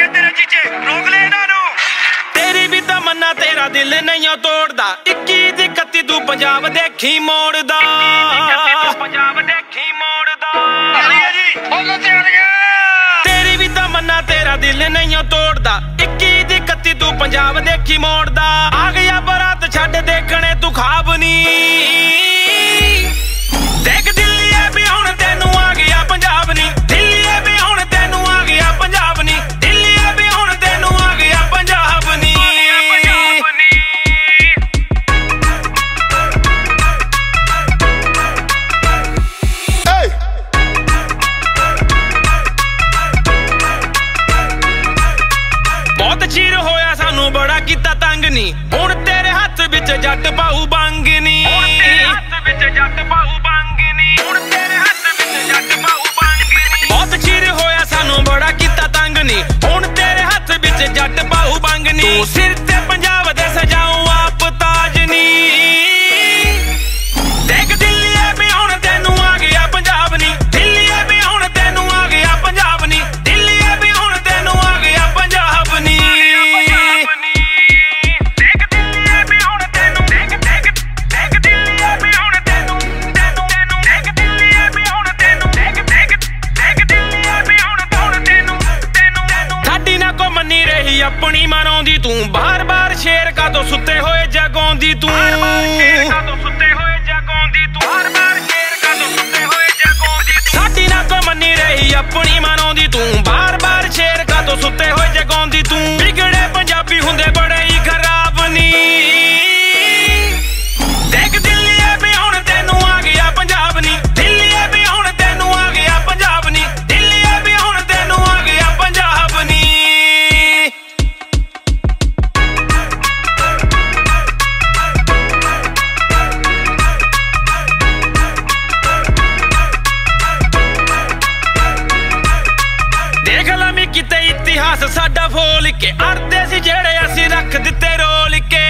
ਲਾਂਗੇ ਤੇਰੇ ਚੀਚੇ ਰੋਕ ਲੈ ਇਹਨਾਂ ਨੂੰ। ਤੇਰੀ ਵੀ ਤਮੰਨਾ ਤੇਰਾ ਦਿਲ ਨਹੀਂ ਉਹ ਤੋੜਦਾ। 21 ਦੀ 31 ਤੂੰ ਪੰਜਾਬ ਦੇਖੀ ਮੋੜਦਾ। ਤੇਰੀ ਵੀ ਤਮੰਨਾ ਤੇਰਾ ਦਿਲ ਨਹੀਂ ਉਹ ਤੋੜਦਾ। 21 ਦੀ 31 ਤੂੰ ਪੰਜਾਬ ਦੇਖੀ ਮੋੜਦਾ। ਆ ਗਿਆ ਬਰਾਤ ਛੱਡ ਦੇਖਣੇ ਤੂੰ ਖਾਬ ਨਹੀਂ ਕੀਤਾ ਤੰਗ ਨਹੀਂ ਹੁਣ ਤੇਰੇ ਹੱਥ ਵਿੱਚ ਜੱਟ ਪਾਉ ਬੰਗ ਨਹੀਂ ਹੁਣ ਤੇਰੇ ਹੱਥ ਵਿੱਚ ਜੱਟ ਪਾਉ ਬੰਗ ਨਹੀਂ ਹੁਣ ਤੇਰੇ ਹੱਥ ਵਿੱਚ ਜੱਟ ਪਾਉ ਬੰਗ ਨਹੀਂ ਬਹੁਤ ਚਿਰ ਹੋਇਆ ਸਾਨੂੰ ਬੜਾ ਕੀਤਾ ਤੰਗ ਨਹੀਂ ਹੁਣ ਤੇਰੇ ਹੱਥ ਵਿੱਚ ਜੱਟ ਪਾਉ ਬੰਗ ਨਹੀਂ ਤੂੰ ਸਿਰ ਤੇ ਪੰਜਾਬ ਦੇ ਸਜਾਉ ਆਪ ਤਾਜ ਨਹੀਂ ਆਪਣੀ ਮਨਾਉਂਦੀ ਤੂੰ। ਬਾਰ-ਬਾਰ ਸ਼ੇਰ ਕਾਦੋਂ ਸੁੱਤੇ ਹੋਏ ਜਗਾਉਂਦੀ ਤੂੰ? ਬਾਰ-ਬਾਰ ਸ਼ੇਰ ਕਾਦੋਂ ਸੁੱਤੇ ਹੋਏ ਜਗਾਉਂਦੀ ਤੂੰ? ਬਾਰ-ਬਾਰ ਸ਼ੇਰ ਕਾਦੋਂ ਸੁੱਤੇ ਹੋਏ ਜਗਾਉਂਦੀ ਤੂੰ? ਸਾਡੀ ਨਾ ਕੋ ਮੰਨੀ ਰਹੀ ਆਪਣੀ ਮਨਾਉਂਦੀ ਤੂੰ। ਇਤਿਹਾਸ ਸਾਡਾ ਫੋਲ ਕੇ ਅਰਦੇ ਸੀ ਜਿਹੜੇ ਅਸੀਂ ਰੱਖ ਦਿੱਤੇ ਰੋਲ ਕੇ।